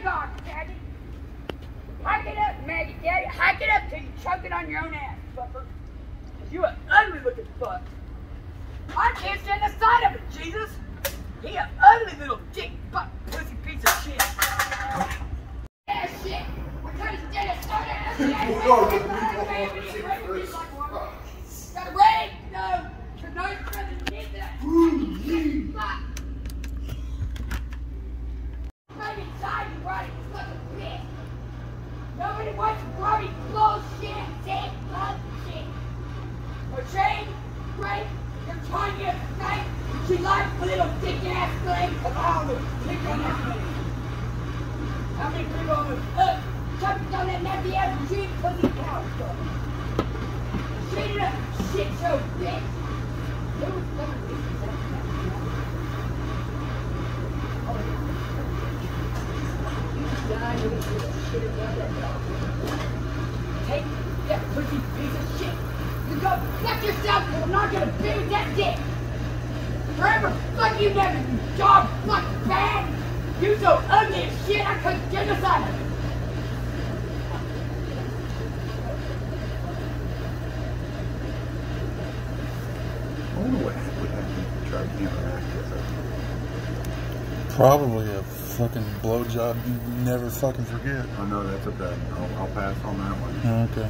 Take off, Maggie. Hike it up, Maggie, Daddy. Hike it up till you choke it on your own ass, fucker. Cause you an ugly looking fuck. I can't stand the sight of it, Jesus. He an ugly little dick butt pussy piece of shit. That shit. We're trying to get the sight of that shit. Nobody wants bloody bullshit, dick, shit. Or chain, rape, you're trying to night. She likes a little dick ass thing. Come on, dick ass thing. How many people on the uh, jumping down that nasty ass machine pussy cow? Shit it up, shit show, bitch. Who was fucking bitches that Take that pussy piece of shit. You go fuck yourself because I'm not gonna be that dick. Forever fuck you never dog fuck bad. You so ugly as shit I couldn't genocide you. I wonder would happen if you tried to interact with. Probably a fucking blowjob you never fucking forget. I know that's okay. I'll, I'll pass on that one. Okay.